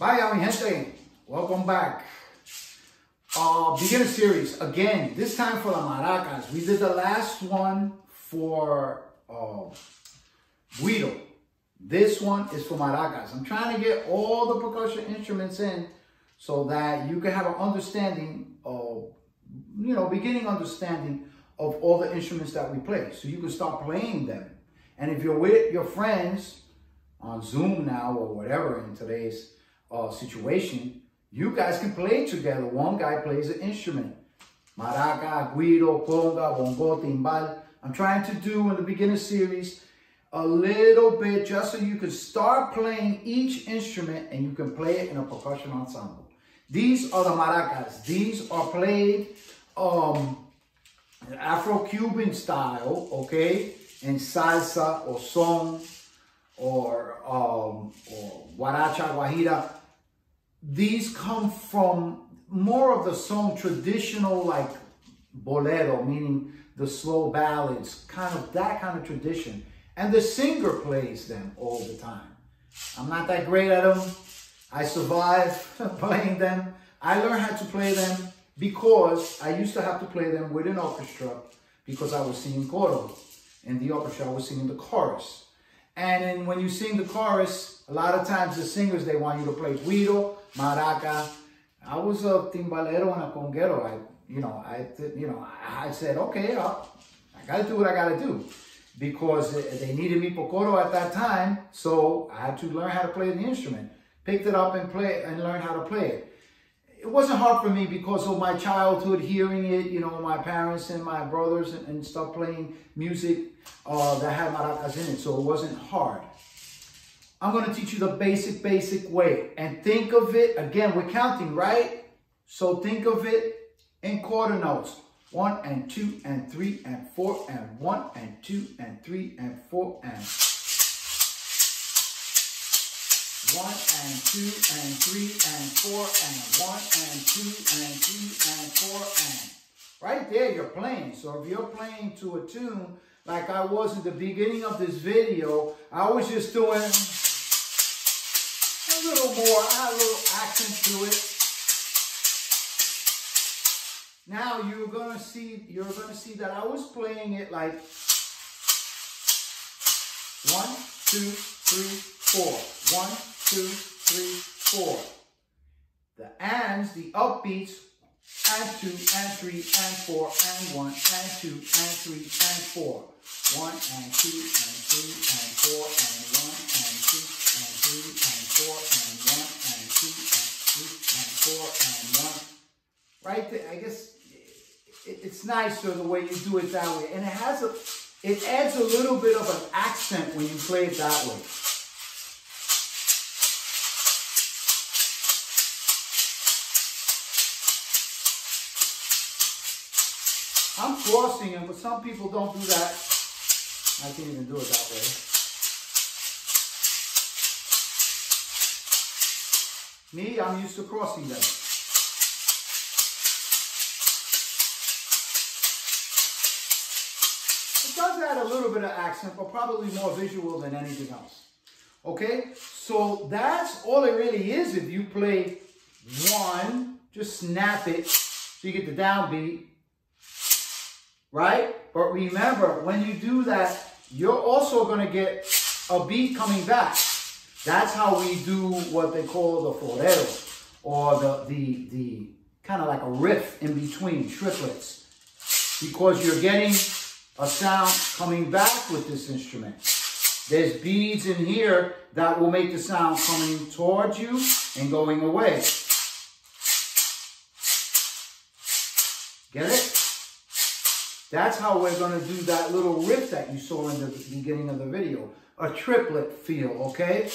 gente, welcome back. Uh, beginner series, again, this time for the maracas. We did the last one for uh, guiro. This one is for maracas. I'm trying to get all the percussion instruments in so that you can have an understanding of, you know, beginning understanding of all the instruments that we play. So you can start playing them. And if you're with your friends on Zoom now or whatever in today's uh, situation, you guys can play together. One guy plays an instrument. Maraca, guiro, conga, bongo, timbal. I'm trying to do in the beginner series a little bit just so you can start playing each instrument and you can play it in a percussion ensemble. These are the maracas. These are played um, Afro-Cuban style, okay? In salsa or son or, um, or guaracha, guajira these come from more of the song traditional like bolero, meaning the slow ballads, kind of that kind of tradition. And the singer plays them all the time. I'm not that great at them. I survive playing them. I learned how to play them because I used to have to play them with an orchestra because I was singing coro. In the orchestra, I was singing the chorus. And when you sing the chorus, a lot of times the singers, they want you to play guiro, maraca. I was a timbalero and a conguero. I, you know, I, you know, I said, okay, I'll, I got to do what I got to do because they needed me for coro at that time. So I had to learn how to play the instrument. Picked it up and play and learned how to play it. It wasn't hard for me because of my childhood hearing it, you know, my parents and my brothers and, and stuff playing music uh, that had maracas in it. So it wasn't hard. I'm going to teach you the basic, basic way. And think of it, again, we're counting, right? So think of it in quarter notes. One and two and three and four and one and two and three and four and one and two and three and four and one and two and three and four and right there you're playing. So if you're playing to a tune like I was at the beginning of this video, I was just doing more, add a little accent to it. Now you're gonna see, you're gonna see that I was playing it like one, two, three, four. One, two, three, four. The ands, the upbeats, and two, and three, and four, and one, and two, and three, and four. One, and two, and three, and four, and one, and two, and three, and four, and one, and two, and three, and four, and one. Right there, I guess it, it's nicer the way you do it that way. And it has a, it adds a little bit of an accent when you play it that way. I'm crossing them, but some people don't do that. I can't even do it that way. Me, I'm used to crossing them. It does add a little bit of accent, but probably more visual than anything else. Okay, so that's all it really is if you play one, just snap it so you get the downbeat right? But remember, when you do that, you're also going to get a beat coming back. That's how we do what they call the florero, or the, the, the kind of like a riff in between triplets. Because you're getting a sound coming back with this instrument. There's beads in here that will make the sound coming towards you and going away. That's how we're going to do that little riff that you saw in the beginning of the video. A triplet feel, okay?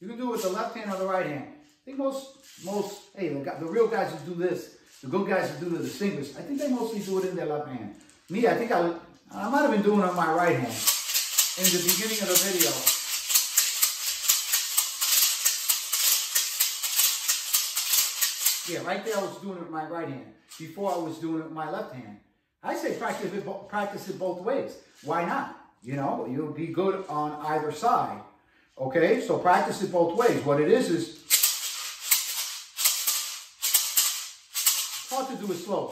You can do it with the left hand or the right hand. I think most most, hey, the, the real guys who do this, the good guys who do the distinguished, I think they mostly do it in their left hand. Me, I think I, I might have been doing it on my right hand in the beginning of the video. Yeah, right there I was doing it with my right hand. Before I was doing it with my left hand. I say practice it, practice it both ways. Why not? You know, you'll be good on either side. Okay, so practice it both ways. What it is is hard to do it slow.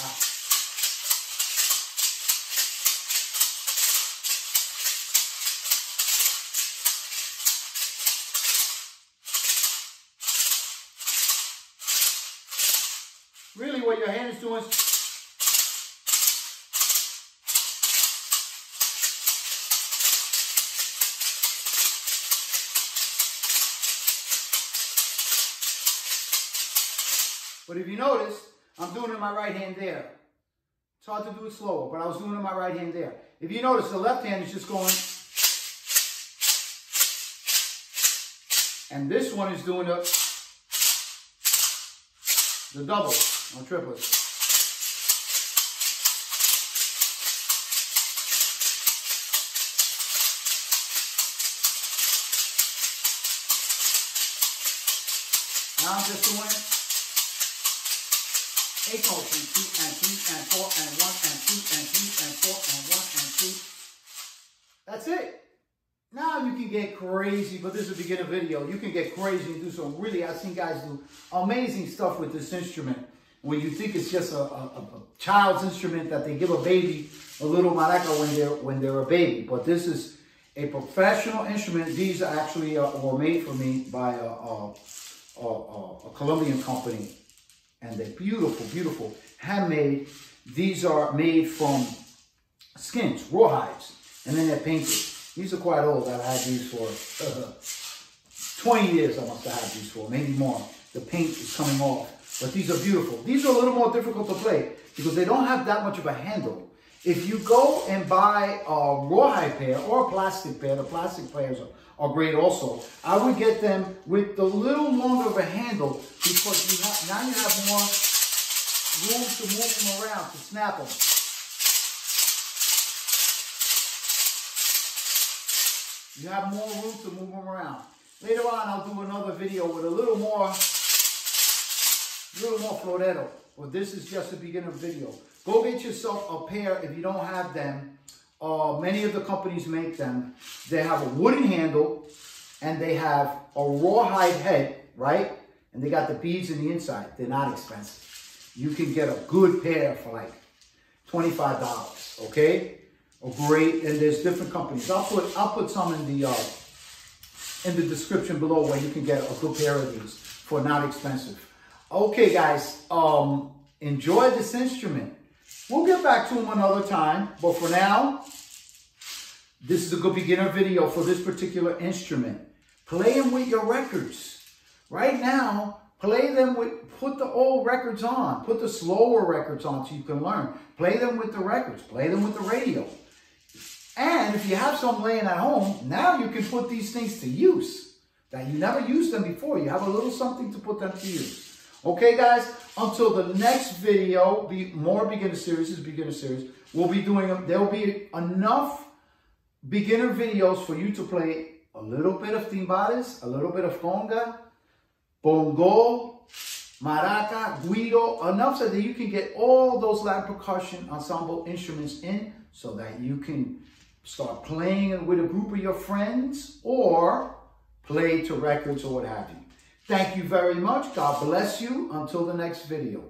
Ah. Really what your hand is doing But if you notice, I'm doing it in my right hand there. It's hard to do it slower, but I was doing it in my right hand there. If you notice, the left hand is just going, and this one is doing the the double or triplet. Now I'm just doing eight motions, two and three and four and one and two and three and four and one and two. That's it. Now you can get crazy, but this is a beginner video. You can get crazy and do some really, I've seen guys do amazing stuff with this instrument. When you think it's just a, a, a child's instrument that they give a baby a little maraca when they're, when they're a baby. But this is a professional instrument. These are actually uh, were made for me by a, a, a Colombian company. And they're beautiful, beautiful, handmade. These are made from skins, rawhides, and then they're painted. These are quite old. I've had these for uh, 20 years I must have had these for, maybe more. The paint is coming off. But these are beautiful. These are a little more difficult to play because they don't have that much of a handle. If you go and buy a rawhide pair or a plastic pair, the plastic pairs are, are great also. I would get them with the little longer of a handle because you have, now you have more room to move them around, to snap them. You have more room to move them around. Later on, I'll do another video with a little more, little more florero. But this is just a beginner video. Go get yourself a pair if you don't have them. Uh, many of the companies make them. They have a wooden handle and they have a rawhide head, right? And they got the beads in the inside. They're not expensive. You can get a good pair for like $25, okay? a great, and there's different companies. I'll put I'll put some in the uh, in the description below where you can get a good pair of these for not expensive. Okay, guys, um, enjoy this instrument. We'll get back to them another time, but for now, this is a good beginner video for this particular instrument. Play them with your records. Right now, play them with, put the old records on. Put the slower records on so you can learn. Play them with the records. Play them with the radio. And if you have some laying at home, now you can put these things to use that you never used them before. You have a little something to put them to use. Okay, guys, until the next video, be more beginner series, is beginner series, we'll be doing them. There will be enough beginner videos for you to play a little bit of timbales, a little bit of conga, bongo, maraca, guiro, enough so that you can get all those Latin percussion ensemble instruments in so that you can start playing with a group of your friends or play to records or what have you. Thank you very much. God bless you. Until the next video.